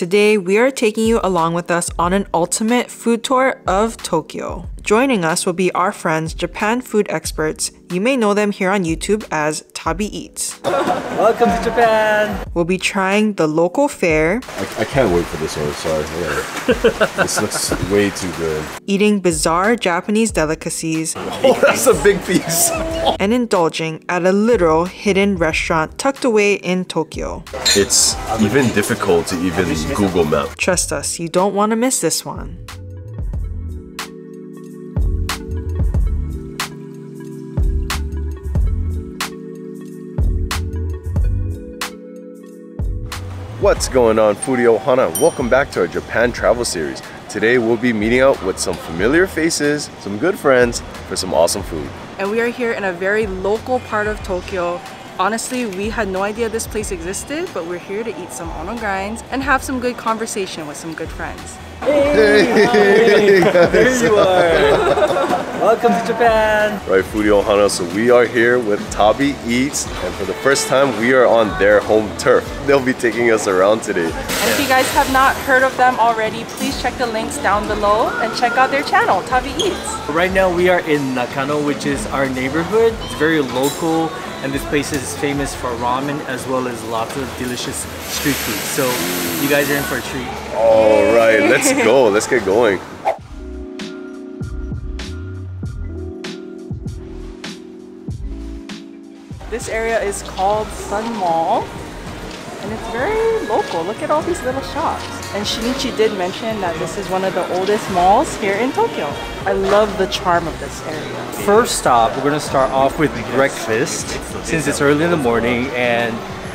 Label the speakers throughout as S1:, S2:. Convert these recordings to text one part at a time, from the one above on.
S1: Today, we are taking you along with us on an ultimate food tour of Tokyo. Joining us will be our friends, Japan food experts. You may know them here on YouTube as Tabi Eats.
S2: Welcome to Japan!
S1: We'll be trying the local fare,
S3: I, I can't wait for this one. Sorry. Yeah. this looks way too good.
S1: eating bizarre Japanese delicacies,
S3: Oh, that's a big piece.
S1: and indulging at a literal hidden restaurant tucked away in Tokyo.
S3: It's even difficult to even Google Map.
S1: Trust us, you don't want to miss this one.
S3: What's going on, Foodie Ohana? Welcome back to our Japan travel series. Today we'll be meeting out with some familiar faces, some good friends, for some awesome food.
S1: And we are here in a very local part of Tokyo. Honestly, we had no idea this place existed, but we're here to eat some ono grinds and have some good conversation with some good friends.
S2: Hey, There you are! Welcome to Japan!
S3: Right, Foodie Ohana. So we are here with Tabi Eats, and for the first time, we are on their home turf. They'll be taking us around today.
S1: And if you guys have not heard of them already, please check the links down below and check out their channel, Tabi Eats.
S2: Right now we are in Nakano, which is our neighborhood. It's very local and this place is famous for ramen as well as lots of delicious street food. So you guys are in for a treat.
S3: All right, let's go. Let's get going.
S1: This area is called Sun Mall and it's very local. Look at all these little shops. And Shinichi did mention that this is one of the oldest malls here in Tokyo. I love the charm of this area.
S2: First stop, we're gonna start off with breakfast since it's early in the morning and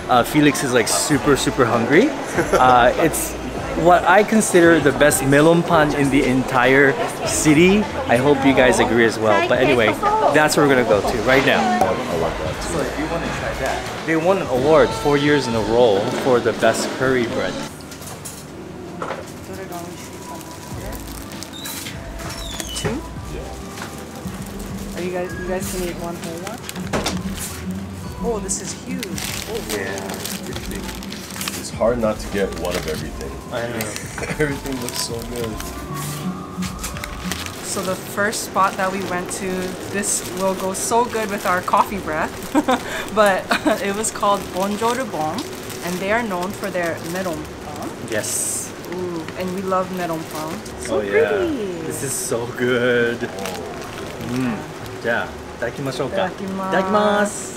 S2: uh, Felix is like super, super hungry. Uh, it's what I consider the best melonpan in the entire city. I hope you guys agree as well. But anyway, that's where we're gonna go to right now.
S3: I like that too.
S2: So if you want to try that, they won an award four years in a row for the best curry bread.
S1: Two? Are you guys you guys can eat one whole one? Oh, this is huge. Oh,
S3: It's hard not to get one of everything.
S2: I know.
S3: everything looks so good.
S1: So the first spot that we went to, this will go so good with our coffee breath, but it was called Bonjour Bon, and they are known for their melonpan.
S2: Yes.
S1: Ooh, and we love melonpan. So
S2: oh, yeah.
S1: Pretty.
S2: This is so good. Oh. Mm. Yeah. いただきましょうか。
S1: いただきます。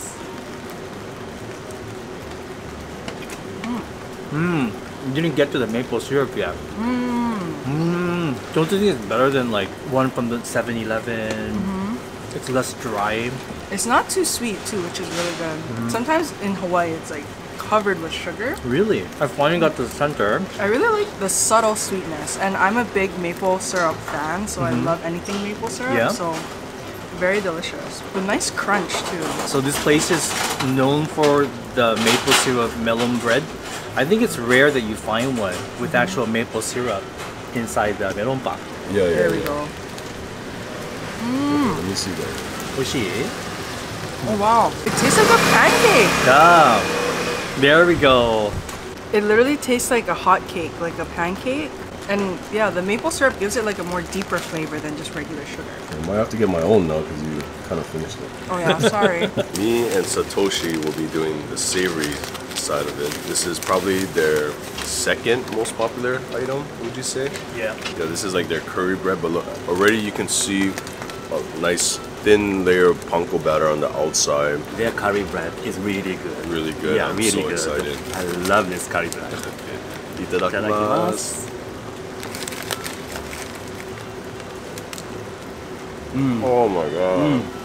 S2: Mmm. Didn't get to the maple syrup yet.
S1: Mmm.
S2: Mmm. Don't you think it's better than like one from the 7 Eleven? Mm-hmm. It's less dry.
S1: It's not too sweet too, which is really good.
S2: Mm-hmm.
S1: Sometimes in Hawaii it's like covered with sugar.
S2: Really? I finally got to the center.
S1: I really like the subtle sweetness, and I'm a big maple syrup fan, so mm-hmm. I love anything maple syrup.
S2: Yeah.
S1: So very delicious. With nice crunch too.
S2: So this place is known for the maple syrup melon bread. I think it's rare that you find one with actual maple syrup inside the melonpa.
S3: Yeah, yeah.
S1: There we
S3: yeah.
S1: go. Mm.
S3: Let me mm. see that.
S2: Eh?
S1: Oh wow! It tastes like a pancake.
S2: Yeah. There we go.
S1: It literally tastes like a hot cake, like a pancake. And yeah, the maple syrup gives it like a more deeper flavor than just regular sugar.
S3: I might have to get my own now because you kind of finished it.
S1: Oh yeah, sorry.
S3: Me and Satoshi will be doing the savory side of it. This is probably their second most popular item, would you say?
S2: Yeah.
S3: Yeah, this is like their curry bread, but look, already you can see a nice thin layer of panko batter on the outside.
S4: Their curry bread is really good.
S3: Really good.
S4: Yeah,
S3: I'm
S4: really
S3: so
S4: good.
S3: excited.
S4: I love this curry bread.
S3: Itadakimasu. Mm. Oh my god. Mm.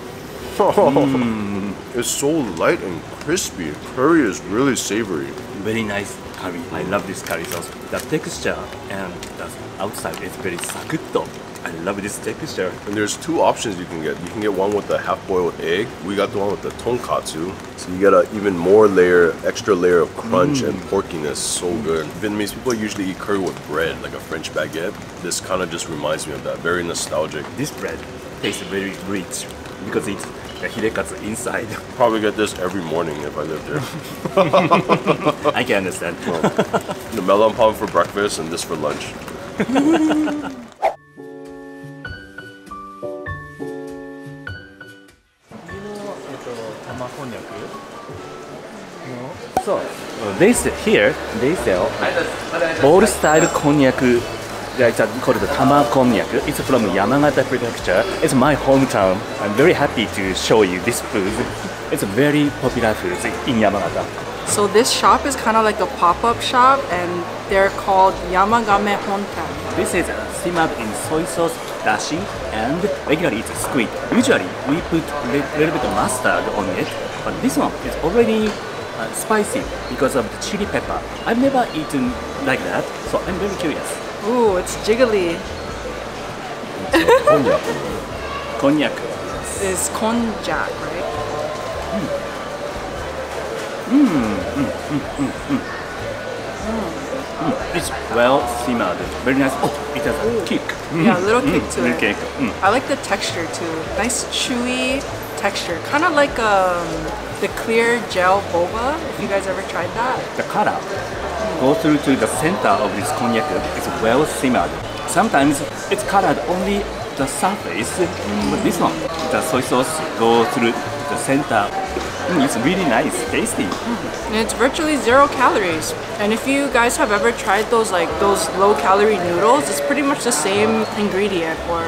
S3: Mm. It's so light and crispy. Curry is really savory.
S4: Very nice curry. I love this curry sauce. The texture and the outside is very sakutto. I love this texture.
S3: And there's two options you can get. You can get one with the half-boiled egg. We got the one with the tonkatsu. So you get an even more layer, extra layer of crunch and mm. porkiness. So good. Vietnamese people usually eat curry with bread, like a French baguette. This kind of just reminds me of that. Very nostalgic.
S4: This bread tastes very rich because it's the hirekatsu inside.
S3: Probably get this every morning if I lived here.
S4: I can understand.
S3: the melon palm for breakfast and this for lunch.
S4: そう、they uh, sell here they sell bowl style konnyaku. It's called the Tama konnyaku. It's from Yamagata Prefecture. It's my hometown. I'm very happy to show you this food. It's a very popular food in Yamagata.
S1: So this shop is kind of like a pop-up shop and they're called Yamagame Honten.
S4: This is simmered in soy sauce, dashi, and regularly it's squid. Usually we put a little bit of mustard on it, but this one is already uh, spicy because of the chili pepper. I've never eaten like that, so I'm very curious.
S1: Ooh, it's jiggly.
S4: Konnyaku.
S1: Is konjac, right? Mmm. Mmm. Mmm. Mmm. Mmm. Mm.
S4: It's well simmered. Very nice. Oh, it has a kick.
S1: Yeah, a little kick to
S4: Little
S1: it.
S4: kick. Mm.
S1: I like the texture too. Nice chewy texture. Kind of like um, the clear gel boba, if you guys ever tried that.
S4: The color goes through to the center of this konnyaku. It's well simmered. Sometimes it's colored only the surface, but this one, the soy sauce goes through the center. Mm, it's really nice, tasty.
S1: And it's virtually zero calories. And if you guys have ever tried those like those low calorie noodles, it's pretty much the same ingredient or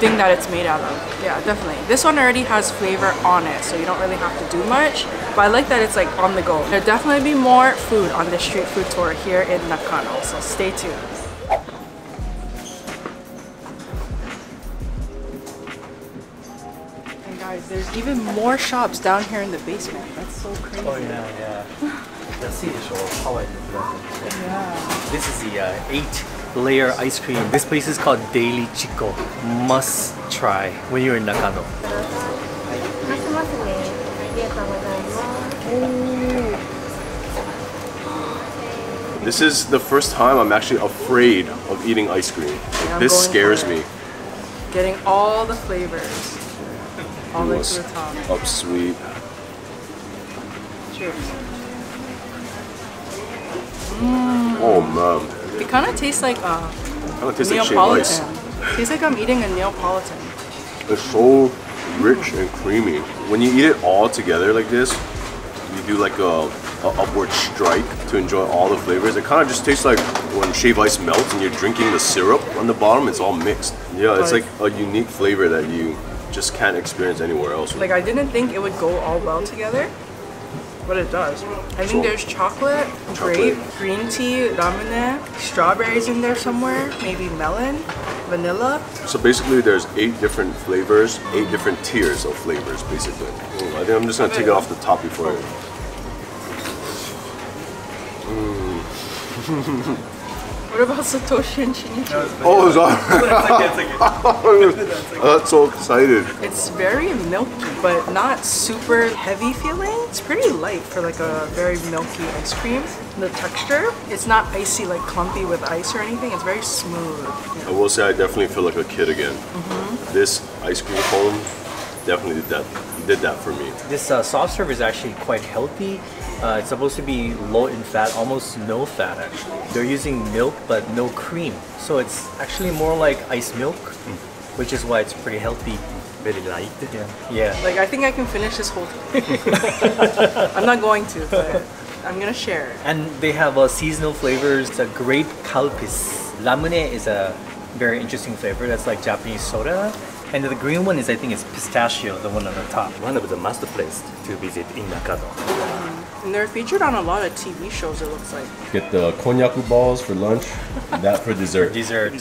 S1: thing that it's made out of. Yeah, definitely. This one already has flavor on it, so you don't really have to do much. But I like that it's like on the go. There'll definitely be more food on this street food tour here in Nakano, so stay tuned. And guys, there's even more shops down here in the basement. That's so crazy.
S2: Oh yeah, yeah. Let's see the show. How I
S1: Yeah.
S2: This is the uh, eight layer ice cream. This place is called Daily Chiko. Must try when you're in Nakano.
S3: This is the first time I'm actually afraid of eating ice cream. This scares me.
S1: Getting all the flavors. All the way to the top.
S3: Up sweet.
S1: Cheers. Mm.
S3: Oh man.
S1: It kind of tastes like uh,
S3: of tastes like.
S1: Neapolitan. tastes like I'm eating a Neapolitan.
S3: It's so rich and creamy. When you eat it all together like this, you do like a, a upward strike to enjoy all the flavors. It kind of just tastes like when shave ice melts and you're drinking the syrup on the bottom. It's all mixed. Yeah, it's like
S1: Like-
S3: a unique flavor that you just can't experience anywhere else.
S1: Like I didn't think it would go all well together, but it does. I think there's chocolate, grape, green tea, ramune, strawberries in there somewhere, maybe melon, vanilla.
S3: So basically, there's eight different flavors, eight different tiers of flavors, basically. Mm, I think I'm just gonna take it off the top before. I-
S1: What about Satoshi and Shinichi?
S3: Oh, is that? That's so excited.
S1: It's very milky, but not super heavy feeling. It's pretty light for like a very milky ice cream. The texture, it's not icy like clumpy with ice or anything. It's very smooth.
S3: I will say I definitely feel like a kid again. Mm-hmm. This ice cream cone definitely did that. Did that for me.
S2: This uh, soft serve is actually quite healthy. Uh, it's supposed to be low in fat, almost no fat actually. They're using milk but no cream, so it's actually more like ice milk, which is why it's pretty healthy.
S4: Very light.
S2: Yeah. Yeah.
S1: Like I think I can finish this whole thing. I'm not going to, but I'm gonna share.
S2: And they have uh, seasonal flavors. It's a grape Calpis. Ramune is a very interesting flavor. That's like Japanese soda. And the green one is, I think, it's pistachio, the one on the top.
S4: One of the must place to visit in Nakano. Mm.
S1: And they're featured on a lot of TV shows. It looks like.
S3: Get the konnyaku balls for lunch, and that for dessert.
S2: Dessert.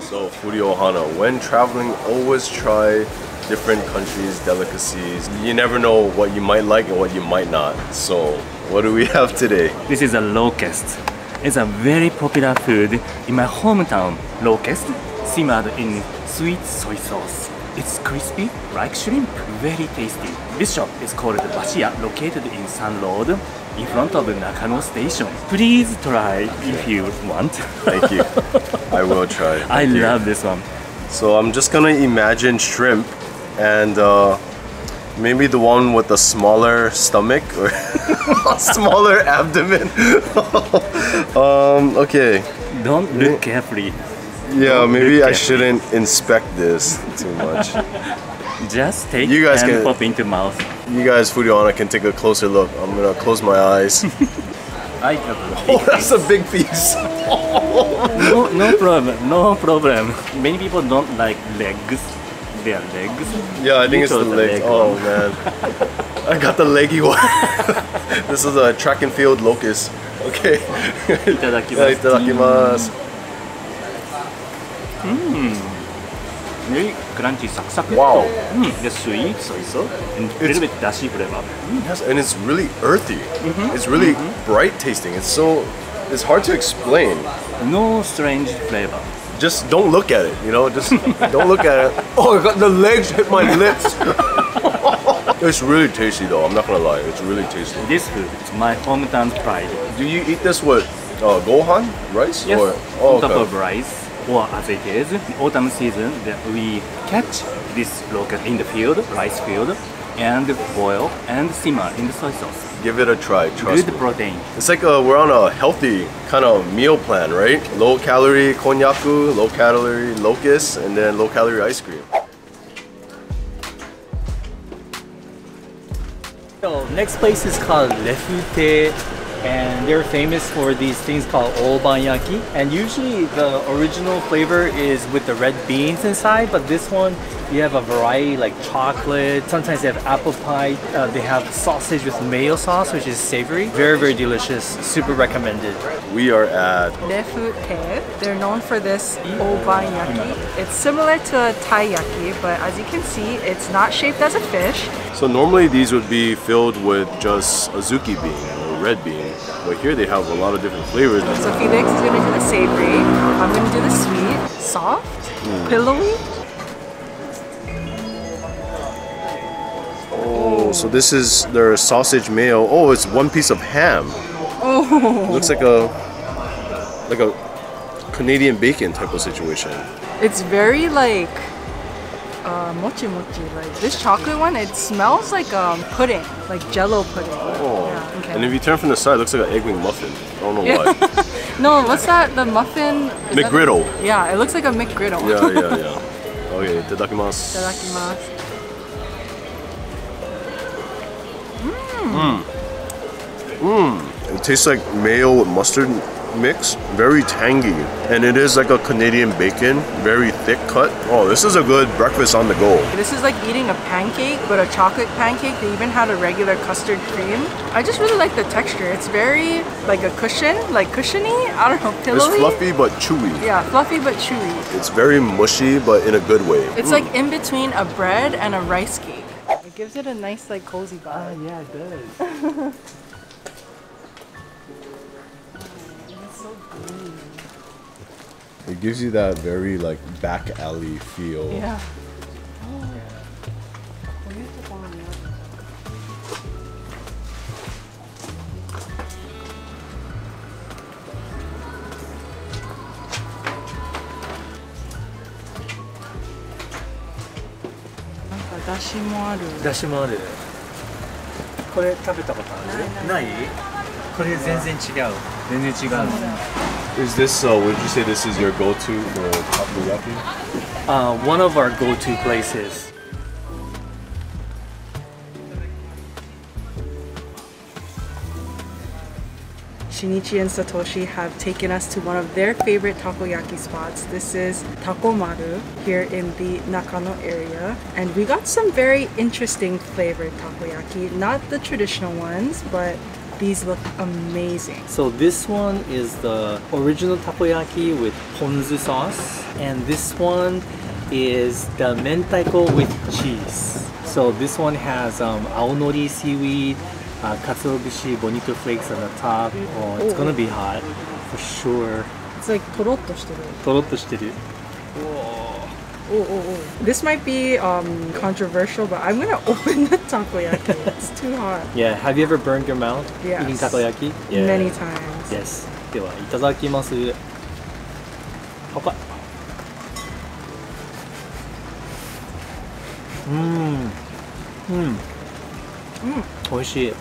S3: So, Foodie Ohana, when traveling, always try different countries' delicacies. You never know what you might like and what you might not. So, what do we have today?
S4: This is a locust. It's a very popular food in my hometown. Locust, simmered in sweet soy sauce. It's crispy like shrimp, very tasty. This shop is called Washiya, located in Sun Road. in front of Nakano Station. Please try if you want.
S3: Thank you. I will try.
S4: I
S3: you.
S4: love this one.
S3: So I'm just gonna imagine shrimp and uh, maybe the one with the smaller stomach or smaller abdomen. um, okay.
S4: Don't look carefully.
S3: Yeah,
S4: Don't
S3: maybe I
S4: at
S3: shouldn't inspect this too much.
S4: Just take
S3: You guys
S4: and
S3: can-
S4: pop into mouth.
S3: You guys, Furiona, can take a closer look. I'm gonna close my eyes.
S4: I
S3: oh, that's a big piece.
S4: no, no problem, no problem. Many people don't like legs their legs.
S3: Yeah, I think
S4: you
S3: it's the legs.
S4: Leg
S3: oh man, I got the leggy one. this is a track and field locust. Okay. itadakimasu. itadakimasu. Mmm.
S4: Very crunchy, saksaku.
S3: Wow.
S4: Mm, the sweet soy sauce, and a little bit dashi flavor. Mm.
S3: Yes, and it's really earthy. Mm -hmm. It's really -hmm. bright tasting. It's so. It's hard to explain.
S4: No strange flavor.
S3: Just don't look at it. You know, just don't look at it. Oh, I got the legs hit my lips. it's really tasty though. I'm not gonna lie. It's really tasty.
S4: This food is my hometown pride.
S3: Do you eat this with uh, gohan rice?
S4: Yes,
S3: Or,
S4: on
S3: oh,
S4: top
S3: okay.
S4: of rice or as it is, autumn season that we catch this local in the field, rice field, and boil and simmer in the soy sauce.
S3: Give it a try. Trust
S4: Good
S3: me.
S4: protein.
S3: It's like uh, we're on a healthy kind of meal plan, right? Low calorie konyaku, low calorie locust, and then low calorie ice cream.
S2: So next place is called Refutei and they're famous for these things called obanyaki and usually the original flavor is with the red beans inside but this one you have a variety like chocolate. Sometimes they have apple pie. Uh, they have sausage with mayo sauce which is savory. Very very delicious. Super recommended.
S3: We are at
S1: Refutei. They're known for this obanyaki. It's similar to a taiyaki, but as you can see, it's not shaped as a fish.
S3: So normally these would be filled with just azuki bean. or red bean, but here they have a lot of different flavors.
S1: So Felix is gonna do the savory. I'm gonna do the sweet, soft, hmm. pillowy.
S3: Oh, so this is their sausage mayo. Oh, it's one piece of ham. Oh, looks like a like a Canadian bacon type of situation.
S1: It's very like uh, mochi mochi. Like this chocolate one, it smells like um, pudding, like Jello pudding.
S3: Oh,
S1: Yeah, okay.
S3: and if you turn from the side, it looks like an egg wing muffin. I don't know
S1: Yeah.
S3: why.
S1: No, what's that? The muffin? is that a-
S3: McGriddle.
S1: yeah, it looks like a McGriddle.
S3: Yeah, yeah, yeah. Okay, itadakimasu.
S1: Itadakimasu.
S3: It tastes like mayo with mustard mix. Very tangy. And it is like a Canadian bacon. Very thick cut. Oh, this is a good breakfast on the go.
S1: This is like eating a pancake, but a chocolate pancake. They even had a regular custard cream. I just really like the texture. It's very like a cushion, like cushiony. I don't know,
S3: It's fluffy but chewy.
S1: Yeah, fluffy but chewy.
S3: It's very mushy but in a good way.
S1: It's like in between a bread and a rice cake. It gives it a nice like cozy vibe.
S2: Oh, yeah it does
S3: It gives you that very like back alley feel.
S1: Yeah. Like, だしもある。
S2: だしもあるこれ食べたことあるないこれ全然違う全然違う
S3: Is this, uh, would you say this is your go-to for takoyaki?
S2: uh, one of our go-to places
S1: Shinichi and Satoshi have taken us to one of their favorite takoyaki spots. This is Takomaru here in the Nakano area. And we got some very interesting flavored takoyaki. Not the traditional ones, but these look amazing.
S2: So this one is the original takoyaki with ponzu sauce, and this one is the mentaiko with cheese. So this one has um, aonori seaweed, uh, katsuobushi bonito flakes on the top. Oh, it's gonna be hot for sure.
S1: It's like とろっとしてる。
S2: とろっとしてる。
S1: Oh, oh, oh. This might be um, controversial, but I'm gonna open the takoyaki. it's too hot.
S2: Yeah, have you ever burned your mouth
S1: Yes.
S2: eating takoyaki? Yeah.
S1: Many times.
S2: Yes. では、いただきます。乾杯。Mmm. Mmm.
S1: Mm.
S2: 美味しい。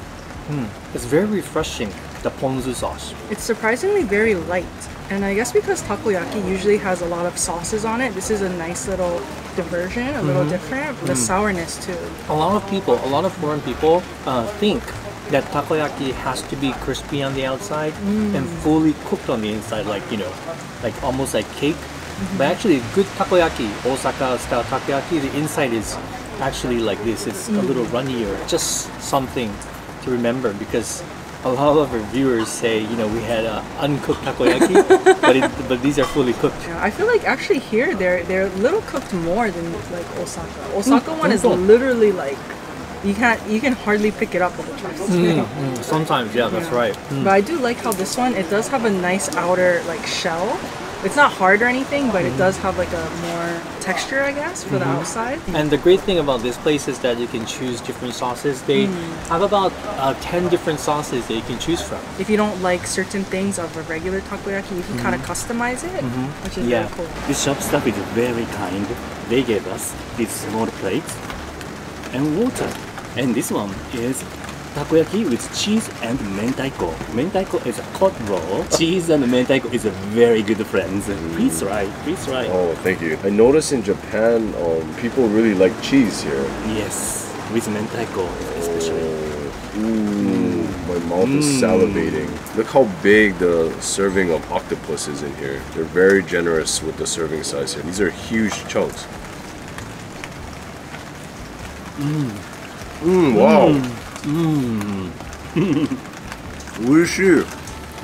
S2: Mm. It's very refreshing, the ponzu sauce.
S1: It's surprisingly very light. And I guess because takoyaki usually has a lot of sauces on it, this is a nice little diversion, a little mm-hmm. different. The mm. sourness too.
S2: A lot of people, a lot of foreign people uh, think that takoyaki has to be crispy on the outside mm. and fully cooked on the inside, like, you know, like almost like cake. Mm-hmm. But actually, good takoyaki, Osaka style takoyaki, the inside is actually like this. It's a mm. little runnier. Just something to remember because a lot of our viewers say, you know, we had uh, uncooked takoyaki, but it, but these are fully cooked.
S1: Yeah, I feel like actually here they're they're a little cooked more than like Osaka. Osaka one is
S2: also.
S1: literally like you can't you can hardly pick it up with a chopstick.
S2: Mm, Sometimes, yeah, that's
S1: Yeah.
S2: right. Mm.
S1: But I do like how this one it does have a nice outer like shell. It's not hard or anything, but it mm-hmm. does have like a more texture, I guess, for the mm-hmm. outside.
S2: And the great thing about this place is that you can choose different sauces. They mm. have about uh, 10 different sauces that you can choose from.
S1: If you don't like certain things of a regular takoyaki, you can kind of mm-hmm. customize it, which is
S2: Yeah.
S1: very cool.
S4: This shop staff is very kind. They gave us these small plates and water. And this one is takoyaki with cheese and mentaiko. Mentaiko is a hot roll. Cheese and mentaiko is a very good friends. Please mm. try, please try.
S3: Oh, thank you. I noticed in Japan, um, people really like cheese here.
S4: Yes, with mentaiko especially. Oh.
S3: Ooh, mm. my mouth is mm. salivating. Look how big the serving of octopus is in here. They're very generous with the serving size here. These are huge chunks. Mmm, wow. Mmm.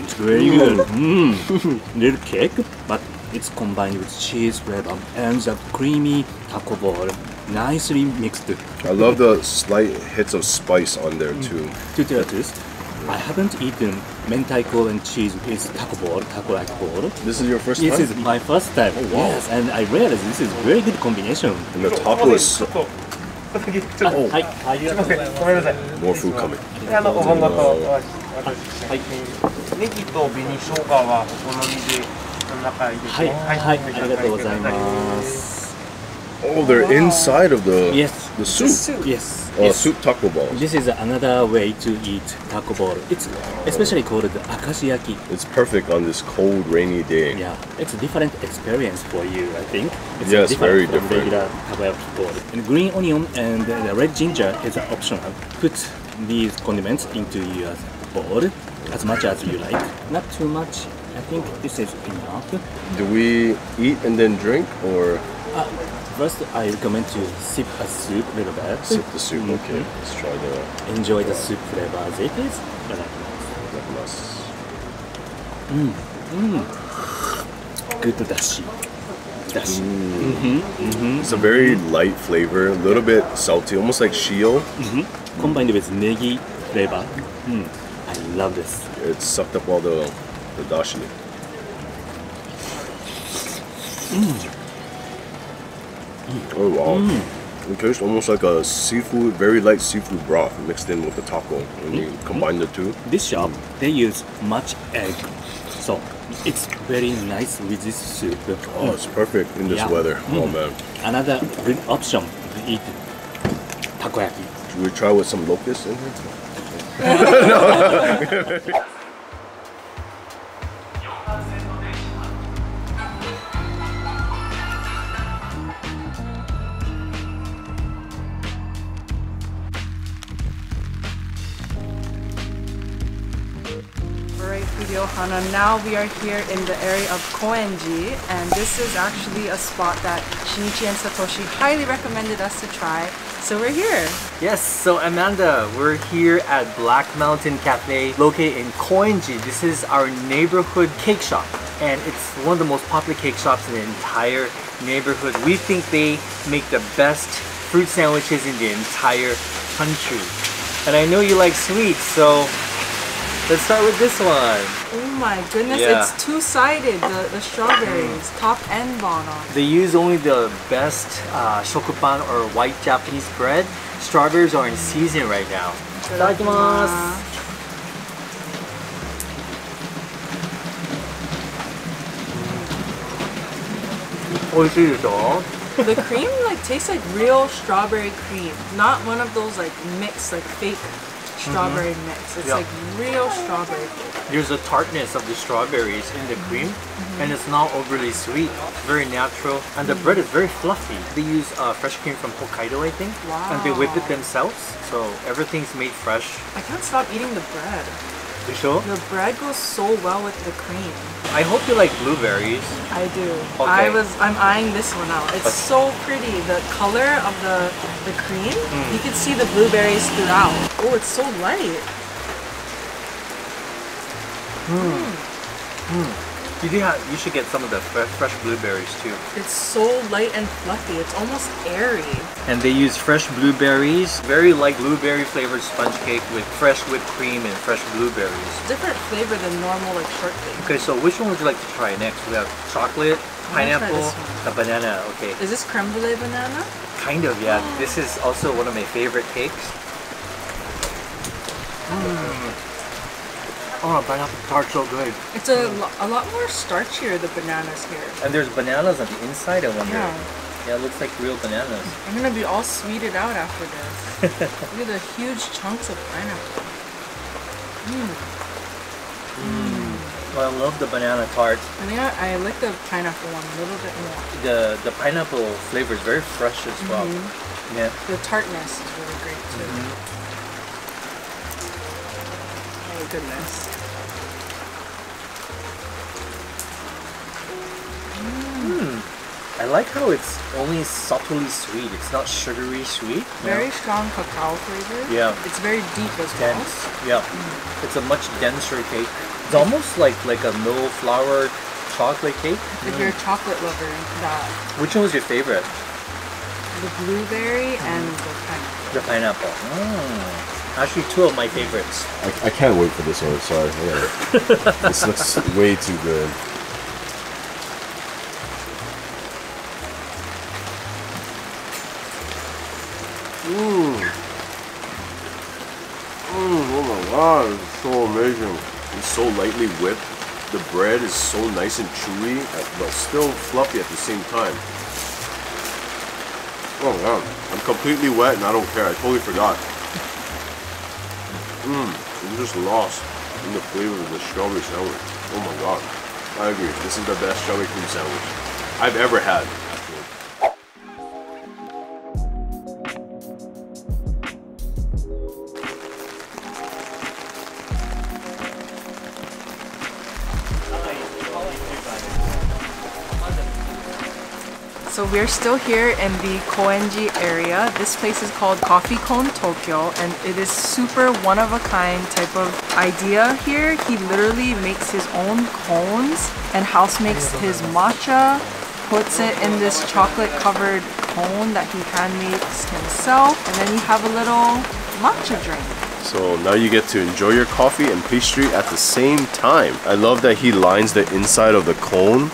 S4: It's very good. Mm. Little cake, but it's combined with cheese bread, and the creamy taco ball, nicely mixed.
S3: I love the slight hits of spice on there too.
S4: To tell truth, I haven't eaten mentaiko and cheese with taco ball, taco like ball.
S3: This is your first
S4: This
S3: time?
S4: This is my first time.
S3: wow.
S4: Yes, and I realized this is very good combination.
S3: And the taco is so-
S4: はい、ありがとうございます。
S3: more food coming.
S5: あのお盆ごと私ネギと紅生姜はお好みで中入れて
S4: はい、はい、ありがとうございます。
S3: Oh, they're inside of the
S4: Yes.
S3: the soup.
S4: Yes.
S3: Uh,
S4: yes.
S3: soup taco balls.
S4: This is another way to eat taco ball. It's especially called the akashiyaki.
S3: It's perfect on this cold, rainy day.
S4: Yeah, it's a different experience for you, I think. It's
S3: Yes,
S4: different
S3: very different.
S4: Regular takoyaki ball. And green onion and the red ginger is optional. Put these condiments into your bowl as much as you like. Not too much. I think this is enough.
S3: Do we eat and then drink or
S4: First, I recommend to sip a soup a little bit.
S3: sip the soup?
S4: Mhm.
S3: Okay, let's try the
S4: Enjoy the soup flavor as it is. Good dashi. Dashi. Mm. -hmm. -hmm.
S3: It's a very light flavor, a little bit salty, almost like shio.
S4: Combined with negi flavor. Mm. I love this.
S3: It sucked up all the the dashi. Oh wow! It tastes almost like a seafood, very light seafood broth mixed in with the taco. When you combine the two,
S4: This shop, they use much egg. So it's very nice with this soup.
S3: oh, it's perfect in this
S4: Yeah.
S3: weather. Oh
S4: Mm.
S3: man!
S4: Another good option to eat takoyaki.
S3: Should we try with some locusts in here?
S1: Hana. Now we are here in the area of Koenji, and this is actually a spot that Shinichi and Satoshi highly recommended us to try. So we're here.
S2: Yes, so Amanda, we're here at Black Mountain Cafe located in Koenji. This is our neighborhood cake shop and it's one of the most popular cake shops in the entire neighborhood. We think they make the best fruit sandwiches in the entire country. And I know you like sweets, so let's start with this one.
S1: My goodness,
S2: Yeah.
S1: it's two-sided, the, the strawberries, top and bottom.
S2: They use only the best uh, shokupan or white Japanese bread. Strawberries are in season right now. Itadakimasu.
S1: The cream like tastes like real strawberry cream, not one of those like mixed like fake strawberry mix. It's
S2: Yeah.
S1: like real strawberry. flavor.
S2: There's a tartness of the strawberries in the cream, and it's not overly sweet. Very natural, and the bread is very fluffy. They use uh, fresh cream from Hokkaido, I think, and they whip it themselves. So everything's made fresh.
S1: I can't stop eating the bread.
S2: You sure?
S1: The bread goes so well with the cream.
S2: I hope you like blueberries.
S1: I do.
S2: Okay.
S1: I was I'm eyeing this one out. It's
S2: Okay.
S1: so pretty. The color of the the cream, hmm. you can see the blueberries throughout. Oh, it's so light. Hmm. Hmm.
S2: You do have, you should get some of the fresh, fresh blueberries too.
S1: It's so light and fluffy. It's almost airy.
S2: And they use fresh blueberries, very light blueberry flavored sponge cake with fresh whipped cream and fresh blueberries.
S1: Different flavor than normal like shortcake.
S2: Okay, so which one would you like to try next? We have chocolate,
S1: I'm gonna try
S2: pineapple, a banana. Okay,
S1: Is this creme brulee banana?
S2: kind of yeah. This is also one of my favorite cakes. Mm. Oh, pineapple tart's so good.
S1: It's a, lo- a lot more starchier, the bananas here.
S2: And there's bananas on the inside. I wonder.
S1: Yeah.
S2: Yeah, it looks like real bananas.
S1: I'm gonna be all sweeted out after this. Look at the huge chunks of pineapple. Mmm.
S2: Well, I love the banana tart.
S1: I think I, I like the pineapple one a little bit more.
S2: The the pineapple flavor is very fresh as well. Mm-hmm. Yeah.
S1: The tartness Oh goodness.
S2: I like how it's only subtly sweet. It's not sugary sweet.
S1: Very strong cacao flavor.
S2: Yeah.
S1: It's very deep as well.
S2: dense. Yeah. It's a much denser cake. It's almost like like a no flour chocolate cake.
S1: If you're a chocolate lover, that
S2: Which one was your favorite?
S1: the blueberry and the pineapple.
S2: The pineapple. Mm. Actually, two of my favorites.
S3: I, I can't wait for this one. Sorry. I gotta- this looks way too good. Mmm. Mmm, oh my god, it's so amazing. It's so lightly whipped. The bread is so nice and chewy, uh, but still fluffy at the same time. Oh my god, I'm completely wet and I don't care. I totally forgot. Mmm, I'm just lost in the flavor of the strawberry sandwich. Oh my god. I agree. This is the best strawberry cream sandwich I've ever had.
S1: We're still here in the Koenji area. This place is called Coffee Cone Tokyo and it is super one of a kind type of idea here. He literally makes his own cones and house makes his matcha, puts it in this chocolate covered cone that he hand makes himself and then you have a little matcha drink.
S3: So now you get to enjoy your coffee and pastry at the same time. I love that he lines the inside of the cone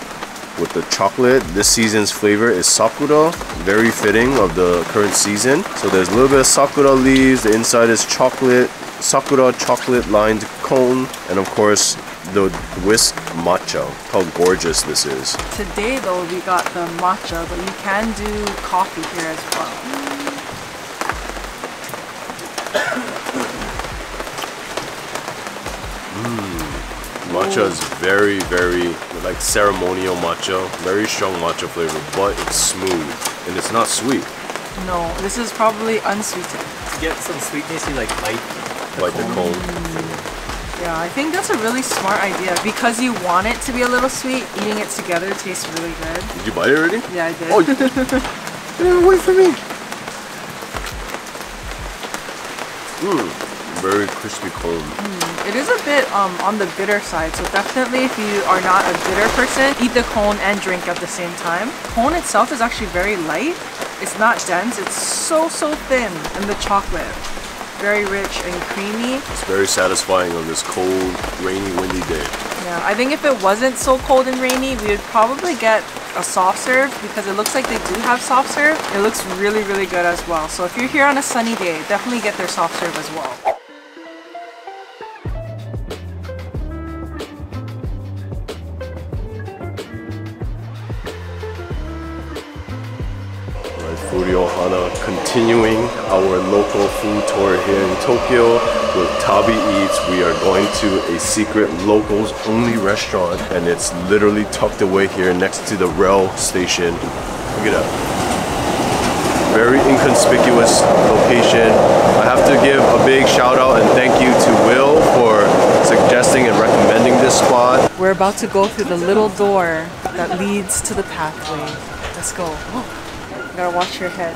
S3: with the chocolate. This season's flavor is sakura, very fitting of the current season. So there's a little bit of sakura leaves, the inside is chocolate, sakura chocolate lined cone, and of course the whisk matcha. How gorgeous this is.
S1: Today though we got the matcha but you can do coffee here as well. Mm.
S3: Matcha is very, very like ceremonial matcha, very strong matcha flavor, but it's smooth and it's not sweet.
S1: No, this is probably unsweetened.
S2: To get some sweetness, you like bite.
S3: Like the cone.
S1: Yeah, I think that's a really smart idea because you want it to be a little sweet. Eating it together tastes really good.
S3: Did you bite it already?
S1: Yeah, I did.
S3: Oh, you didn't wait for me. Mmm, very crispy cone.
S1: It is a bit um, on the bitter side, so definitely if you are not a bitter person, eat the cone and drink at the same time. Cone itself is actually very light. It's not dense. It's so so thin, and the chocolate very rich and creamy.
S3: It's very satisfying on this cold, rainy, windy day.
S1: Yeah, I think if it wasn't so cold and rainy, we would probably get a soft serve because it looks like they do have soft serve. It looks really, really good as well. So if you're here on a sunny day, definitely get their soft serve as well.
S3: Continuing our local food tour here in Tokyo with Tabi Eats. We are going to a secret locals only restaurant and it's literally tucked away here next to the rail station. Look at that. Very inconspicuous location. I have to give a big shout out and thank you to Will for suggesting and recommending this spot.
S1: We're about to go through the little door that leads to the pathway. Let's go. You gotta watch your head.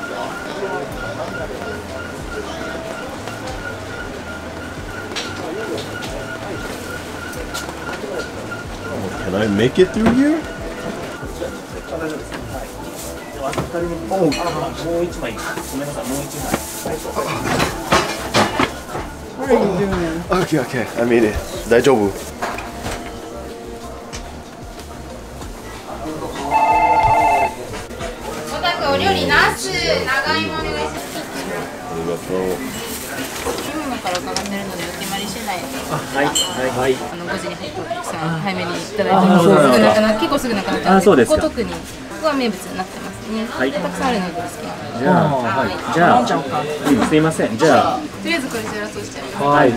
S3: Can I make it through here?
S1: What are you doing?
S3: Okay, okay. I made it. 大丈夫
S6: 今から伺ってるのでお決まり次第
S4: はいはい。はい。
S6: あの5時に入ってお客さん早めにいただいてますすぐなくな結構すぐなくなっちゃうん
S4: あそうで
S6: ここ特にここが名物になってます。ね、
S4: はい。
S6: でたくさんあるのでお好きなの
S4: じゃあ、はい、じゃあ、うんすいません。じゃ
S6: とりあ。えずこれゼラそうしちゃい。ます
S4: あはい。
S6: こ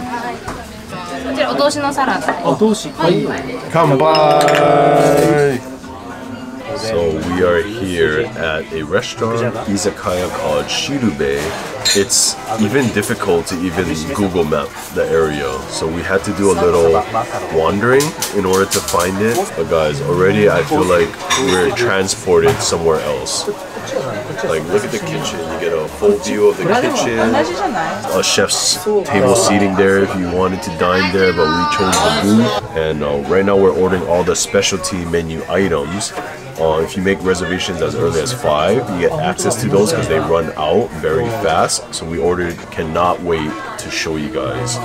S6: ちらお通しのサラダ。
S4: お通しはい
S3: 乾杯! So we are here at a restaurant, izakaya called Shirube. it's even difficult to even Google map the area. So we had to do a little wandering in order to find it. But guys, already I feel like we're transported somewhere else. Like look at the kitchen, you get a full view of the kitchen, a chef's table seating there if you wanted to dine there, but we chose the booth. And uh, right now we're ordering all the specialty menu items uh, if you make reservations as early as 5, you get access to those because they run out very fast. So we ordered, cannot wait to show you guys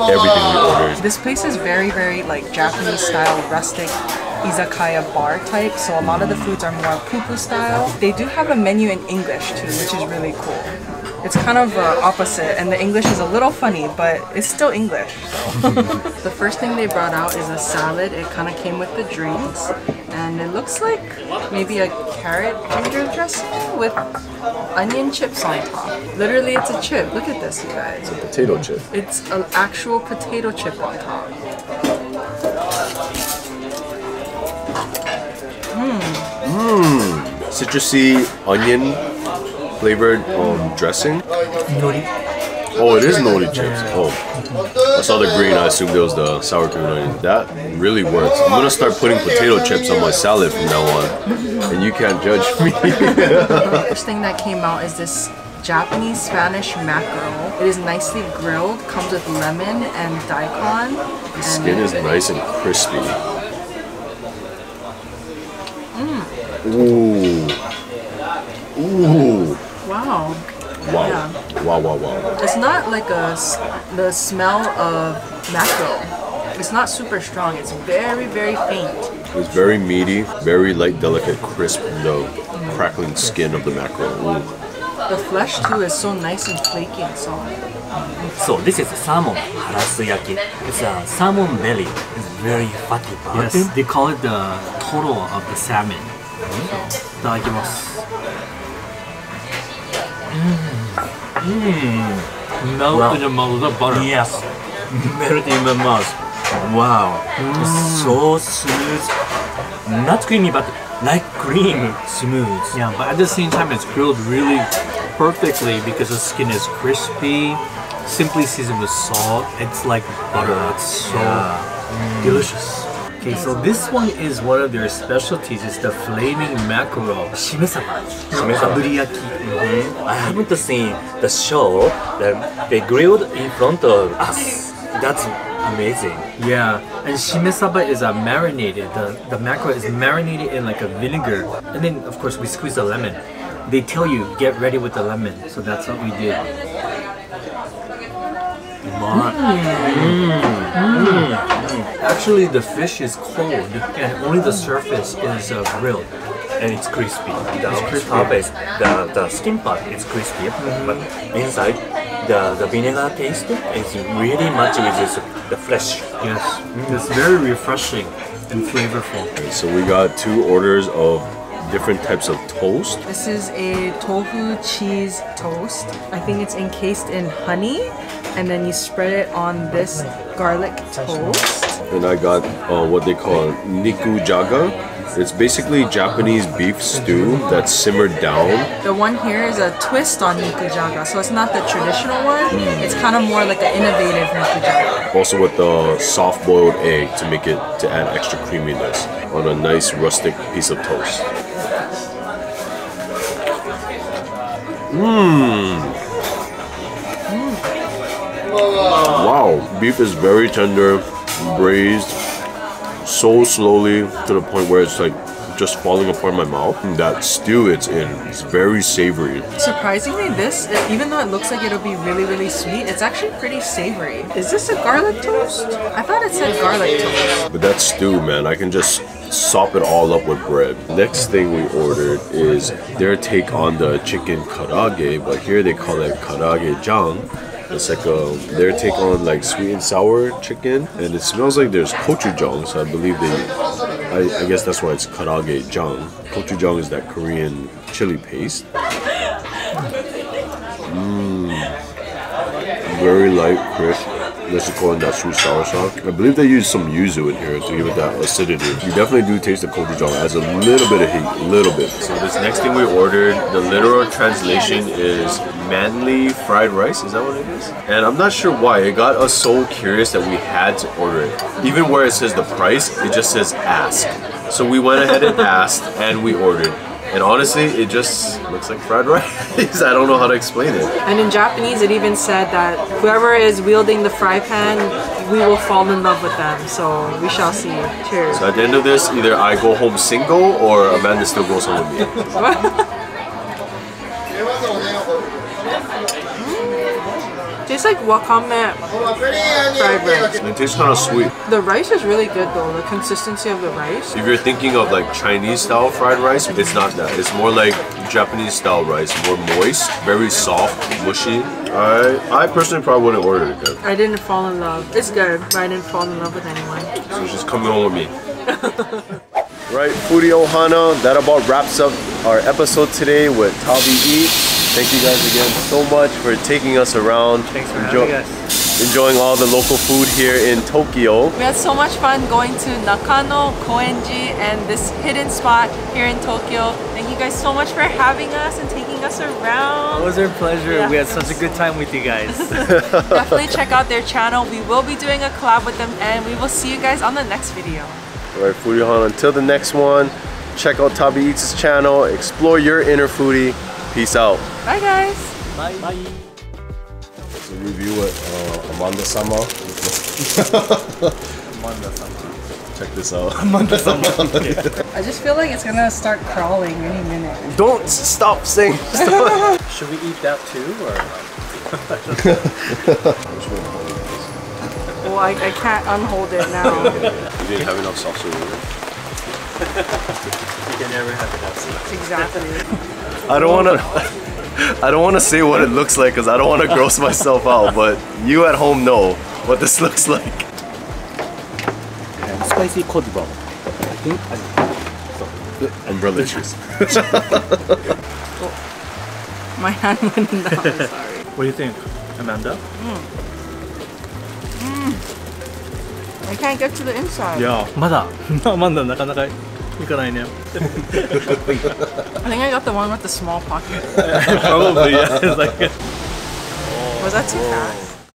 S3: everything we ordered.
S1: This place is very, very like Japanese style, rustic izakaya bar type. So a lot of the foods are more pupu style. They do have a menu in English too, which is really cool. It's kind of uh, opposite, and the English is a little funny, but it's still English. so. the first thing they brought out is a salad. It kind of came with the drinks, and it looks like maybe a carrot ginger dressing with onion chips on top. Literally, it's a chip. Look at this, you guys.
S3: It's a potato chip.
S1: It's an actual potato chip on top. Mmm. Mmm.
S3: Citrusy onion flavored um, dressing. Oh, it is nori chips. Oh, I saw the green. I assumed it was the sour cream onion. That really works. I'm gonna start putting potato chips on my salad from now on, and you can't judge me.
S1: First thing that came out is this Japanese Spanish mackerel. It is nicely grilled, comes with lemon and daikon.
S3: The skin is nice and crispy. Ooh. Ooh.
S1: Wow.
S3: Wow.
S1: Yeah.
S3: Wow, wow, wow.
S1: It's not like a s- the smell of mackerel. It's not super strong. It's very, very faint.
S3: It's very meaty, very light, delicate, crisp, the crackling skin of the mackerel. Ooh.
S1: The flesh too is so nice and flaky and soft.
S4: So this is salmon harasuyaki. It's a salmon belly. It's very fatty part.
S2: Yes, they call it the total of the salmon. Mm-hmm. いた Mmm. Melt in your mouth the butter.
S4: Yes, melt in my mouth. Wow, it's hmm. so smooth. Not creamy, but like cream, smooth.
S2: Yeah, but at the same time, it's grilled really perfectly because the skin is crispy, simply seasoned with salt. It's like butter. It's so delicious. Okay, so this one is one of their specialties. It's the flaming mackerel, shimesaba, kaburiyaki. Mm-hmm.
S4: I haven't seen the show that they grilled in front of us. That's amazing.
S2: Yeah, and shimesaba is a marinated. The the mackerel is marinated in like a vinegar, and then of course we squeeze the lemon. They tell you get ready with the lemon, so that's what we did. Mm. Mm. Mm. Actually, the fish is cold, and only the surface is uh, grilled.
S4: and it's crispy. The crispy top is the, the skin part is crispy, but mm-hmm. inside the, the vinegar taste is really much with this, the flesh.
S2: Yes, it's very refreshing and flavorful.
S3: So we got two orders of different types of toast.
S1: This is a tofu cheese toast. I think it's encased in honey, and then you spread it on this garlic toast.
S3: And I got uh, what they call nikujaga. It's basically Japanese beef stew that's simmered down.
S1: The one here is a twist on nikujaga, so it's not the traditional one. It's kind of more like an innovative nikujaga.
S3: Also with the soft boiled egg to make it to add extra creaminess on a nice rustic piece of toast. Mmm. Wow, beef is very tender, braised so slowly to the point where it's like just falling apart in my mouth. That stew it's in is very savory.
S1: Surprisingly, this, even though it looks like it'll be really, really sweet, it's actually pretty savory. Is this a garlic toast? I thought it said garlic toast.
S3: But that stew, man, I can just sop it all up with bread. Next thing we ordered is their take on the chicken karaage, but here they call it karaage jang. It's like a, their take on like sweet and sour chicken, and it smells like there's gochujang. So I believe they, I, I guess that's why it's karaage jang. Gochujang is that Korean chili paste. Mmm, very light, crisp. Let's just call it uh, that sweet sour sauce. I believe they use some yuzu in here to give it that acidity. You definitely do taste the gochujang. It adds a little bit of heat, a little bit. So this next thing we ordered, the literal translation is manly fried rice. Is that what it is? And I'm not sure why. It got us so curious that we had to order it. Even where it says the price, it just says ask. So we went ahead and asked, and we ordered. And honestly, it just looks like fried rice. I don't know how to explain it.
S1: And in Japanese, it even said that whoever is wielding the fry pan, we will fall in love with them. So we shall see. Cheers.
S3: So at the end of this, either I go home single or Amanda still goes home with me.
S1: Tastes like wakame fried rice.
S3: And it tastes kind of sweet.
S1: The rice is really good though. The consistency of the rice.
S3: If you're thinking of like Chinese style fried rice, it's not that. It's more like Japanese style rice, more moist, very soft, mushy. I I personally probably wouldn't order it again.
S1: I didn't fall in love. It's good, but I didn't fall in love with anyone.
S3: So she's coming home with me. right, Foodie Ohana, that about wraps up our episode today with Tabi Eat. Thank you guys again so much for taking us around.
S2: Thanks for
S3: Enjoy-
S2: having us.
S3: Enjoying all the local food here in Tokyo.
S1: We had so much fun going to Nakano, Koenji, and this hidden spot here in Tokyo. Thank you guys so much for having us and taking us around.
S2: It was our pleasure.
S1: Yeah,
S2: we had such a good time with you guys.
S1: Definitely check out their channel. We will be doing a collab with them and we will see you guys on the next video.
S3: Alright, Foodie Ohana, until the next one, check out TabiEats' channel, explore your inner foodie. Peace out.
S1: Bye guys.
S2: Bye. Bye.
S3: So review it, uh, Amanda Sama. Check this out. Amanda Sama.
S1: I just feel like it's gonna start crawling any minute.
S3: Don't stop saying.
S2: Should we eat that too, or?
S1: Well, I, I can't unhold it now.
S3: You didn't have enough salsa. Really?
S2: You can never have enough.
S1: exactly.
S3: I don't want to. I don't want to say what it looks like because I don't want to gross myself out. But you at home know what this looks like.
S4: And spicy codibo. I think I
S3: Umbrella juice.
S1: My hand went in the I'm sorry.
S2: What do you think, Amanda? Hmm.
S1: I can't get to the inside.
S2: いや、まだ、まだなかなか行かないね。
S1: I think I got the one with the small pocket.
S2: Probably, yeah. It's like,
S1: Was that too fast?